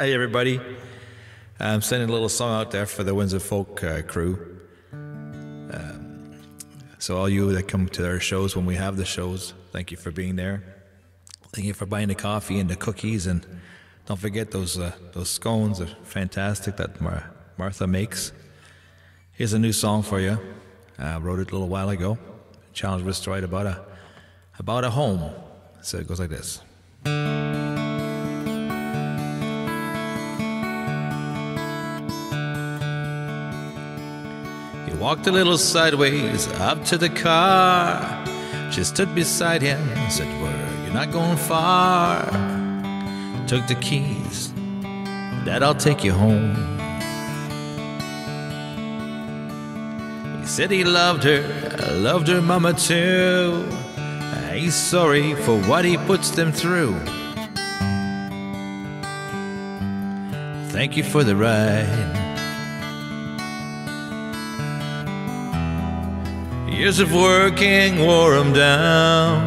Hey, everybody. I'm sending a little song out there for the Windsor Folk uh, crew. Um, so, all you that come to our shows when we have the shows, thank you for being there. Thank you for buying the coffee and the cookies. And don't forget those, uh, those scones are fantastic that Mar- Martha makes. Here's a new song for you. I wrote it a little while ago. Challenge was to write about a, about a home. So it goes like this. Walked a little sideways up to the car. She stood beside him said, Well, you're not going far. Took the keys. Dad, I'll take you home. He said he loved her, loved her mama too. He's sorry for what he puts them through. Thank you for the ride. Years of working wore him down.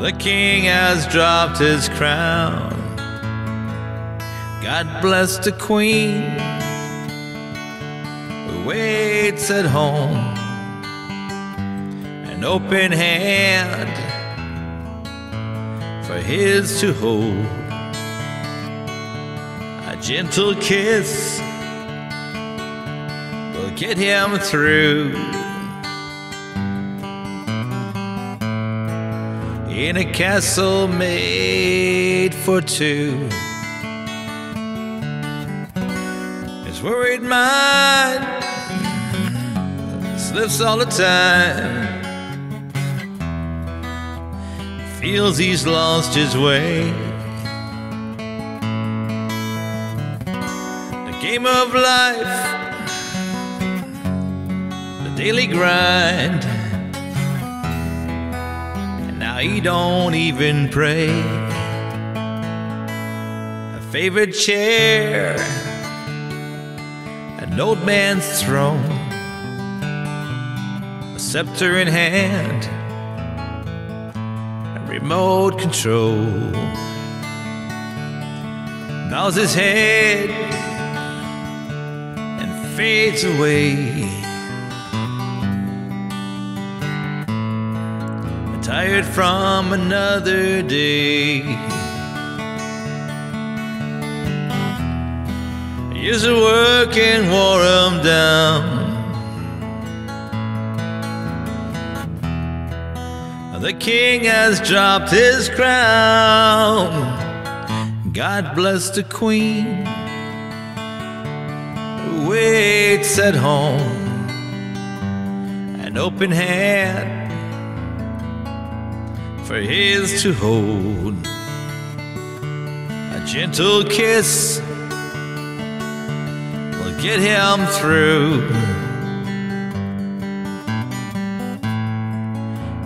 The king has dropped his crown. God bless the queen who waits at home. An open hand for his to hold. A gentle kiss get him through. In a castle made for two. His worried mind slips all the time. Feels he's lost his way. The game of life daily grind. And now he don't even pray. A favorite chair, an old man's throne, a scepter in hand, a remote control. Bows his head and fades away. Tired from another day. Years of working wore him down. The king has dropped his crown. God bless the queen who waits at home. An open hand for his to hold. A gentle kiss will get him through.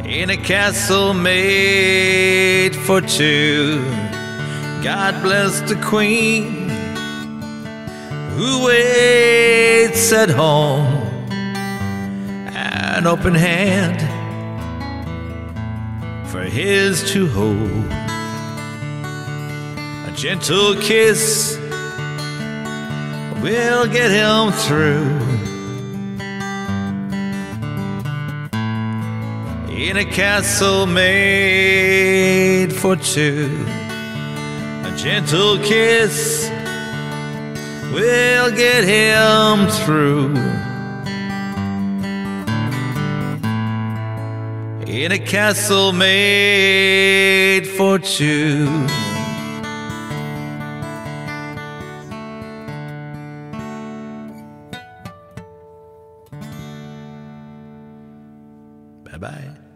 In a castle made for two, God bless the queen who waits at home. An open hand for his to hold. A gentle kiss will get him through. In a castle made for two, a gentle kiss will get him through. In a castle made for two. Bye bye.